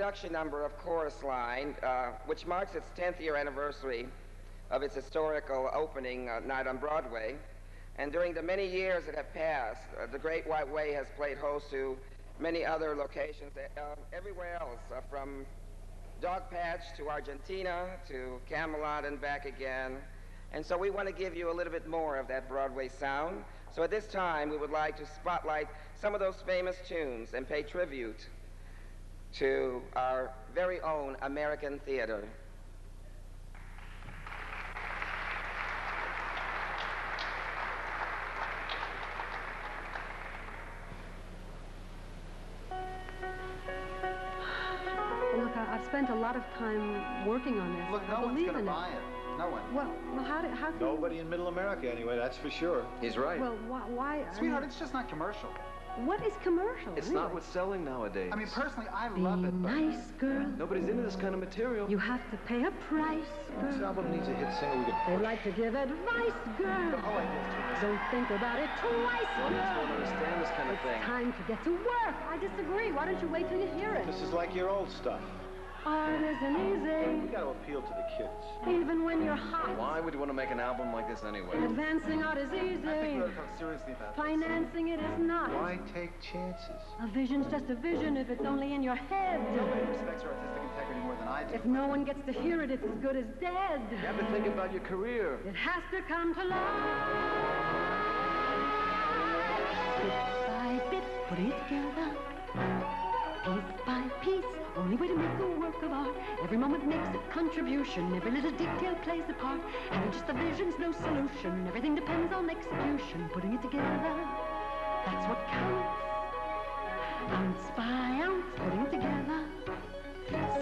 introduction number of Chorus Line, uh, which marks its 10th year anniversary of its historical opening uh, night on Broadway. And during the many years that have passed, uh, the Great White Way has played host to many other locations uh, everywhere else, uh, from Dogpatch to Argentina to Camelot and back again. And so we want to give you a little bit more of that Broadway sound. So at this time, we would like to spotlight some of those famous tunes and pay tribute to our very own American theater. Look, I, have spent a lot of time working on this. Look, no I one's believe going to in buy it. it. No one. Well, well, how, do, how can Nobody in Middle America, anyway, that's for sure. He's right. Well, why? why I Sweetheart, mean, it's just not commercial. What is commercial? it's really? not what's selling nowadays. I mean, personally, I Be love it, but nice, girl. Nobody's into this kind of material. You have to pay a price, This album needs a hit single we could. They can like to give advice, girl. all I do is do this. Don't think about it twice, One just won't understand this kind of It's thing. time to get to work. I disagree. Why don't you wait till you hear it? This is like your old stuff. Art isn't easy. You easy, got to appeal to the kids. even when you're hot. Why would you want to make an album like this anyway? Advancing art is easy. I think we ought to talk seriously about this. Financing it is not. Why take chances? A vision's just a vision if it's only in your head. Nobody respects your artistic integrity more than I do. If no one gets to hear it, it's as good as dead. You have to think about your career. It has to come to life. Bit by bit, putting it together. Piece piece, only way to make a work of art. Every moment makes a contribution. Every little detail plays a part. Having just a vision's no solution. Everything depends on execution. Putting it together, that's what counts. Ounce by ounce, putting it together.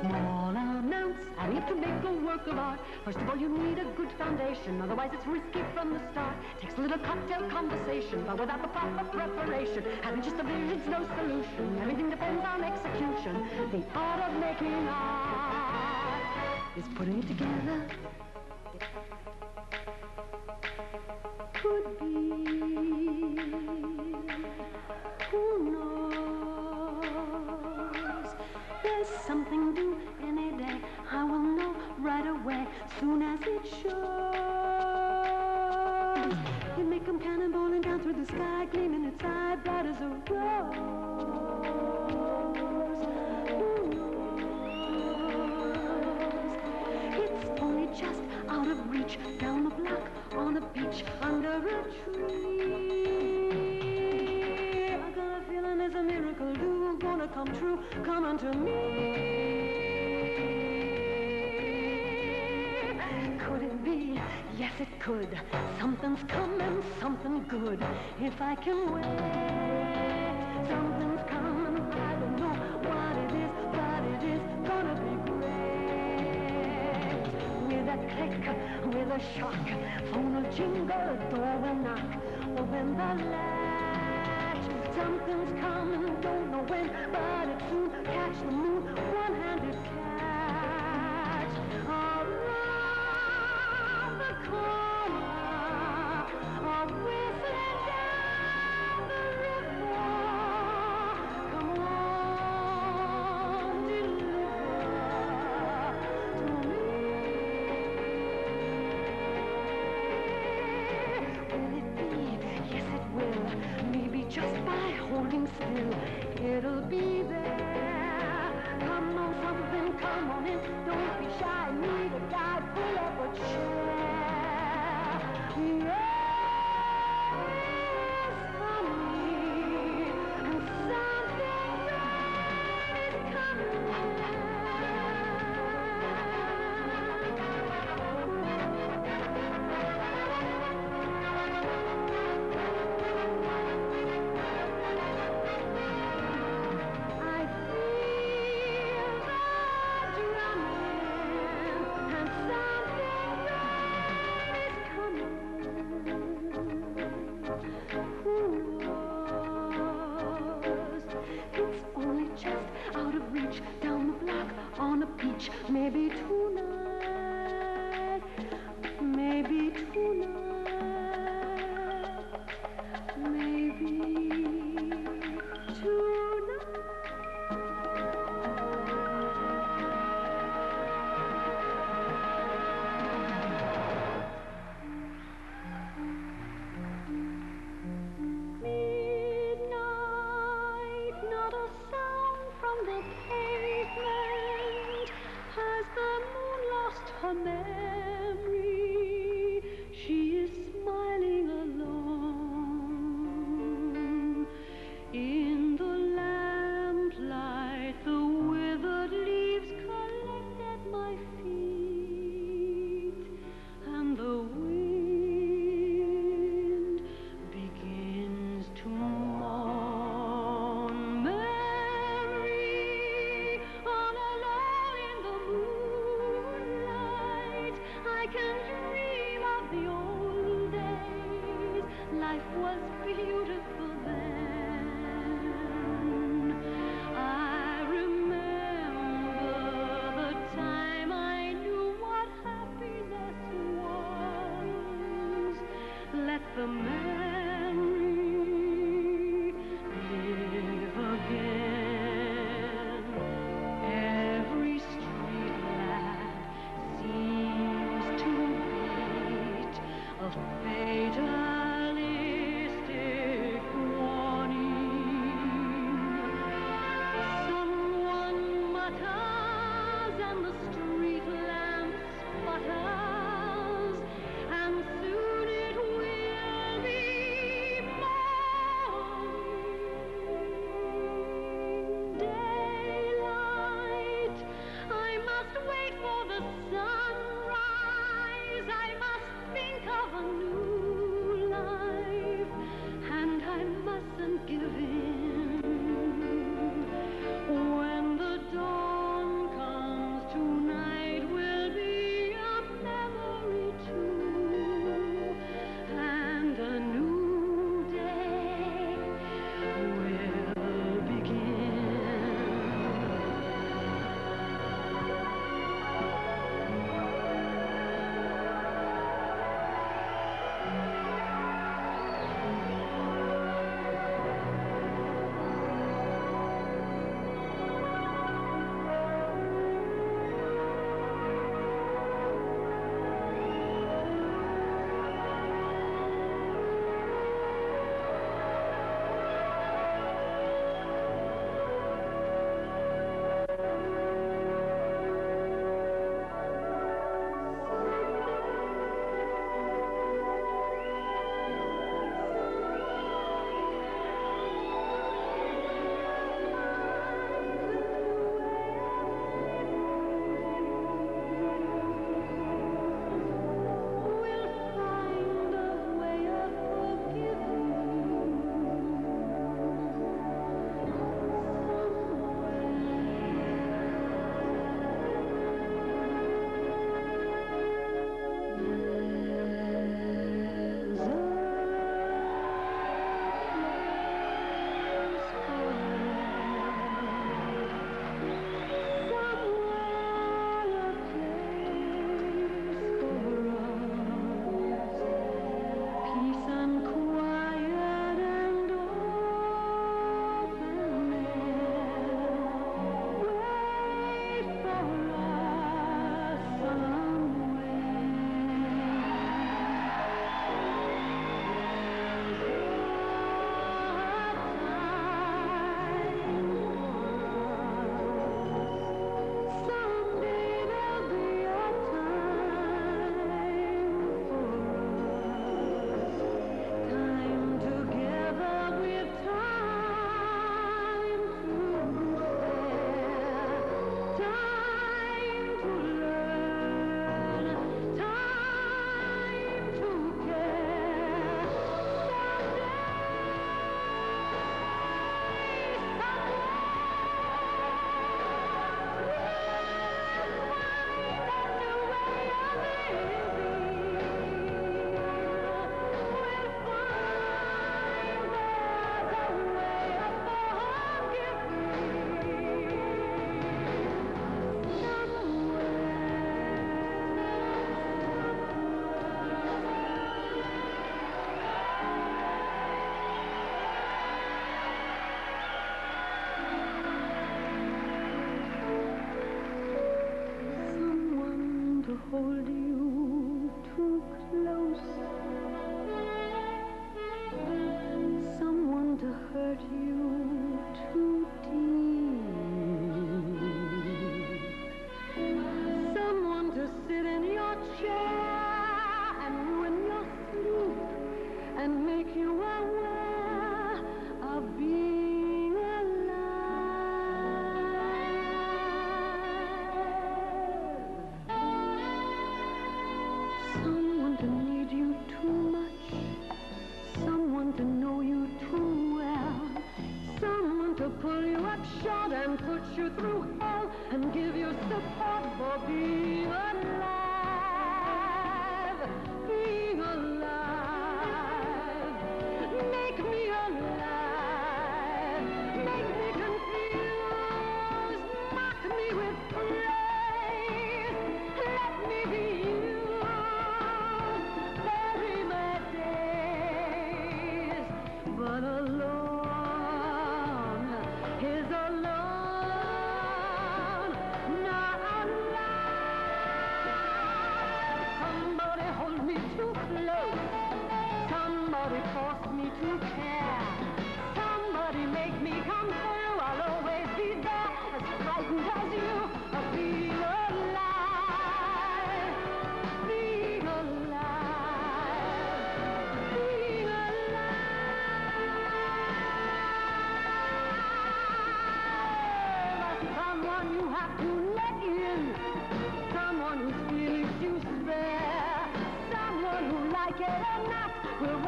Small amounts, adding up to make a work of art. First of all, you need a good foundation, otherwise it's risky from the start. Takes a little cocktail conversation, but without the proper preparation, having just a vision's no solution. Everything depends on execution. The art of making art is putting it together. Come cannonballing down through the sky, gleaming its eye bright as a rose. It's only just out of reach, down the block, on a beach, under a tree. I got a feeling there's a miracle do gonna come true, coming to me. Yes, it could. Something's coming, something good. If I can wait, something's coming. I don't know what it is, but it is gonna be great. With a click, with a shock, phone will jingle, door will knock, open the latch. Something's coming, don't know when, but it soon catch the moon, one-handed catch. Shy. Need a guide, pull up promesse.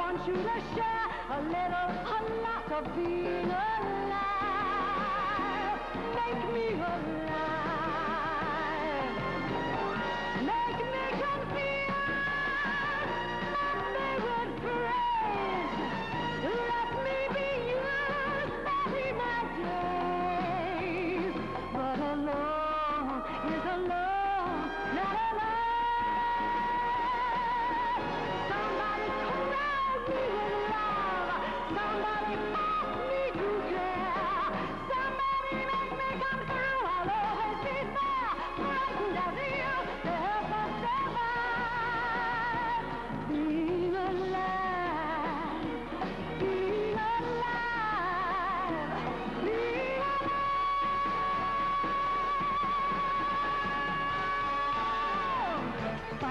Want you to share a little, a lot of being alive. Make me alive.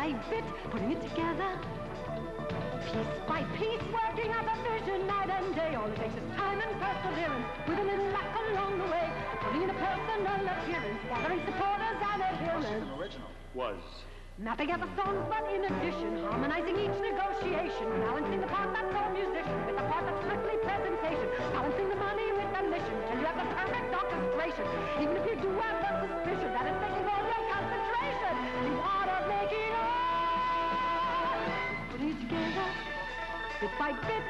By bit, putting it together. Piece by piece, working out a vision night and day. All it takes is time and perseverance, with a little luck along the way. Putting in a personal appearance, gathering supporters and adherents. an original. Was. Mapping out the songs, but in addition, harmonizing each negotiation, balancing the part that's all musician with the part that's strictly presentation, balancing the money with the mission till you have the perfect orchestration. Even if Bit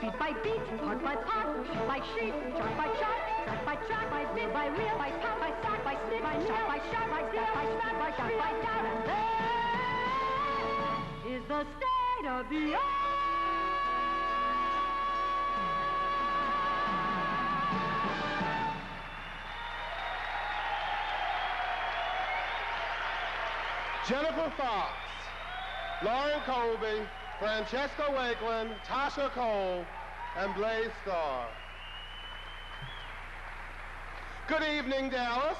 beat by beat, part by part, by sheet, by track by track, by bit by by by sack, by stick, by shot, by shot, by step, by snap, by shot, by and there is the state of the art. Jennifer Foxx, Lauren Colby, Franchesca Wakeland, Tasha Kohl, and Blaze Starr. Good evening, Dallas.